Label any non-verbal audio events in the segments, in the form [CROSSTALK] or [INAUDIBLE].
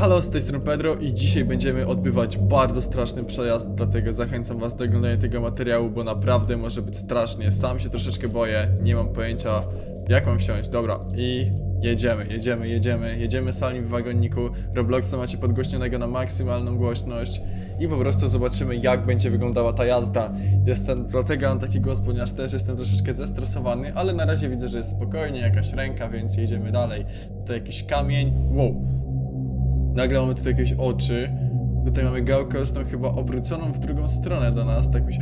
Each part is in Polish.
Halo, z tej strony Pedro i dzisiaj będziemy odbywać bardzo straszny przejazd, dlatego zachęcam was do oglądania tego materiału, bo naprawdę może być strasznie. Sam się troszeczkę boję, nie mam pojęcia jak mam wsiąść. Dobra, i jedziemy, jedziemy, jedziemy, jedziemy sami w wagonniku. Robloxa macie podgłośnionego na maksymalną głośność i po prostu zobaczymy jak będzie wyglądała ta jazda. Jestem, dlatego mam taki głos, ponieważ też jestem troszeczkę zestresowany, ale na razie widzę, że jest spokojnie, jakaś ręka, więc jedziemy dalej. Tutaj jakiś kamień, wow. Nagle mamy tutaj jakieś oczy. Tutaj mamy gałkę oczną chyba obróconą w drugą stronę do nas, tak mi się...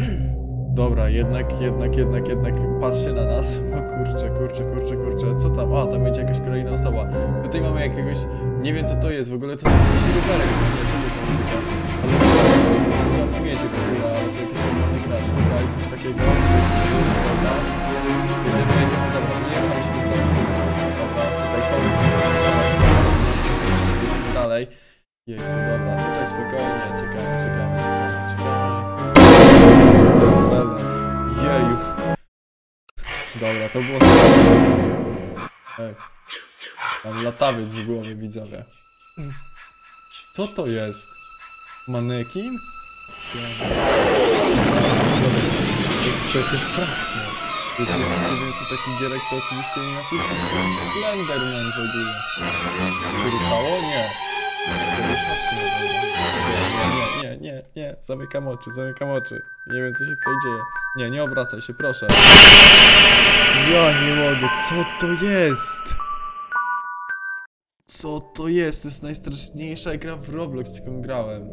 Dobra, jednak, jednak, jednak, jednak patrzy na nas. O kurczę, kurczę, kurczę, kurczę, co tam? A, tam będzie jakaś kolejna osoba. Tutaj mamy jakiegoś... Nie wiem co to jest, w ogóle to jest jakiś rowerek. Nie, co to za muzyka? Ale to w ogóle, ale to jakiś normalny gracz. Tutaj coś takiego. Dobra. Jedziemy, dalej. Jejku, dobra, tutaj spokojnie, czekamy, czekamy, czekamy, czekamy. Jeju. Dobra, to było straszne. Ej. Mam latawiec w głowie, widzowie. Co to jest? Manekin? To jest trochę straszne. Jeśli chcecie więcej takich gierek, to oczywiście nie napiszcie. Slenderman w ogóle. Wyruszało? Nie. Zamykam oczy, zamykam oczy. Nie wiem, co się tutaj dzieje. Nie, nie obracaj się, proszę. Ja nie mogę, co to jest? Co to jest? To jest najstraszniejsza gra w Roblox, jaką grałem.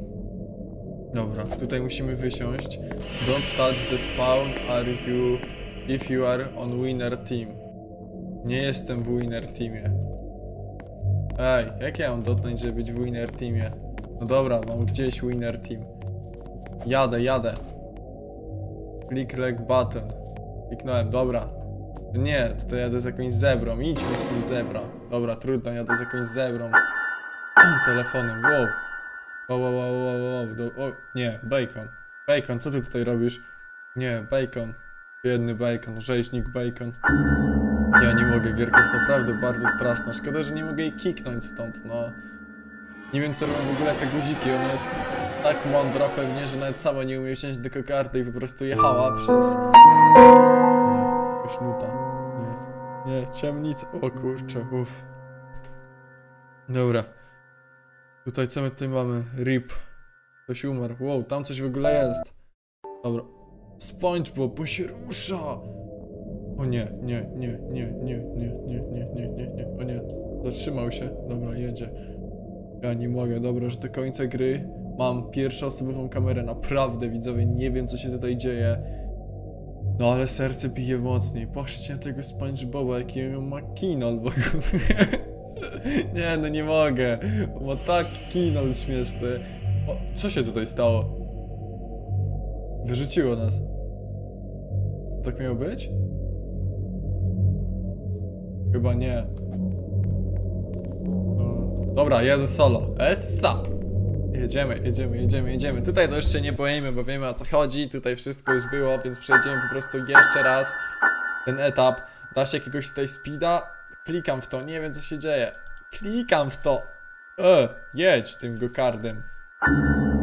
Dobra, tutaj musimy wysiąść. Don't touch the spawn are you if you are on winner team. Nie jestem w winner teamie. Ej, jak ja mam dotknąć, żeby być w winner teamie? No dobra, mam gdzieś winner team. Jadę, jadę. Click leg button. Kliknąłem, dobra. Nie, to jadę z jakąś zebrą. Idźmy z tym zebra. Dobra, trudno, jadę z jakąś zebrą. [CLEARS THROAT] Telefonem, wow. Wow, wow, wow, wow, wow. Do, o, nie, bacon. Bacon, co ty tutaj robisz? Nie, bacon. Biedny bacon, rzeźnik bacon. Ja nie mogę, gierka jest naprawdę bardzo straszna. Szkoda, że nie mogę jej kiknąć stąd, no. Nie wiem co robią w ogóle te guziki, ona jest tak mądra pewnie, że nawet sama nie umie wsiąść do i po prostu jechała przez... Nie, jakaś nuta. Nie, nie, ciemnica, o kurczę, uff. Dobra. Tutaj co my tutaj mamy? RIP. Ktoś umarł. Wow, tam coś w ogóle jest. Dobra. SpongeBob, bo się rusza! O nie, nie, nie, nie, nie, nie, nie, nie, nie, nie, nie, o nie. Zatrzymał się. Dobra, jedzie. Ja nie mogę, dobra, że do końca gry mam pierwszoosobową kamerę. Naprawdę, widzowie, nie wiem co się tutaj dzieje. No ale serce bije mocniej. Patrzcie na tego SpongeBoba, jaki on ma kinol w ogóle. [LAUGHS] nie, no nie mogę. Ma taki kinol śmieszny. O, co się tutaj stało? Wyrzuciło nas. Tak miało być? Chyba nie. Dobra, jadę solo. Essa! Jedziemy, jedziemy, jedziemy, jedziemy. Tutaj to się nie boimy, bo wiemy o co chodzi. Tutaj wszystko już było, więc przejdziemy po prostu jeszcze raz ten etap. Da się jakiegoś tutaj speeda. Klikam w to, nie wiem co się dzieje. Klikam w to. E, jedź tym gokardem.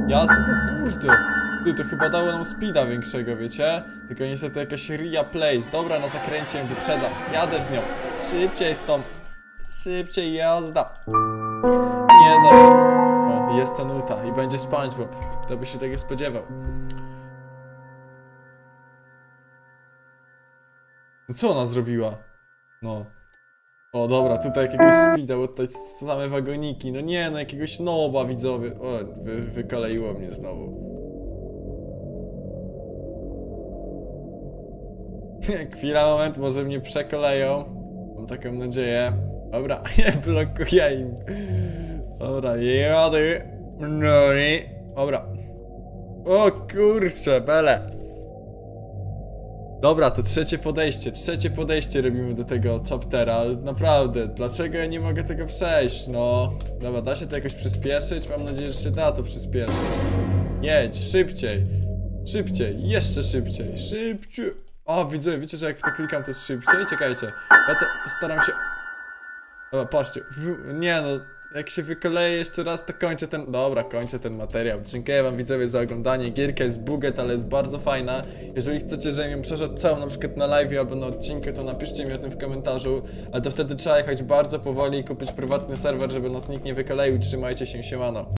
Jazda, o kurde. Ty, to chyba dało nam speeda większego, wiecie? Tylko niestety jakaś Ria Place. Dobra, na zakręcie ją wyprzedzam. Jadę z nią. Szybciej stąd. Szybciej jazda. Nie da się. O, jest ta nuta i będzie SpongeBob. Kto by się tego spodziewał? No Co ona zrobiła? No. O, dobra, tutaj jakiegoś speeda, bo tutaj same wagoniki. No nie, no jakiegoś noba widzowie. O, wy, wykaleiło mnie znowu. [LAUGHS] Chwila, moment, może mnie przekoleją. Mam taką nadzieję. Dobra, [LAUGHS] nie blokuję im. Dobra, jadę. No i... Dobra. O kurczę, bele. Dobra, to trzecie podejście, trzecie podejście robimy do tego chaptera, ale naprawdę, dlaczego ja nie mogę tego przejść, no? Dobra, da się to jakoś przyspieszyć? Mam nadzieję, że się da to przyspieszyć. Jedź, szybciej, szybciej, jeszcze szybciej, szybciej. O, widzę, wiecie, że jak w to klikam, to jest szybciej? Czekajcie, ja to staram się... Dobra, patrzcie, w... nie no, Jak się wykleję jeszcze raz, to kończę ten... Dobra, kończę ten materiał. Dziękuję wam widzowie za oglądanie. Gierka jest buget, ale jest bardzo fajna. Jeżeli chcecie, żebym ją przeszedł całą na przykład na live albo na odcinku, to napiszcie mi o tym w komentarzu. Ale to wtedy trzeba jechać bardzo powoli i kupić prywatny serwer, żeby nas nikt nie wykleił. Trzymajcie się, siemano.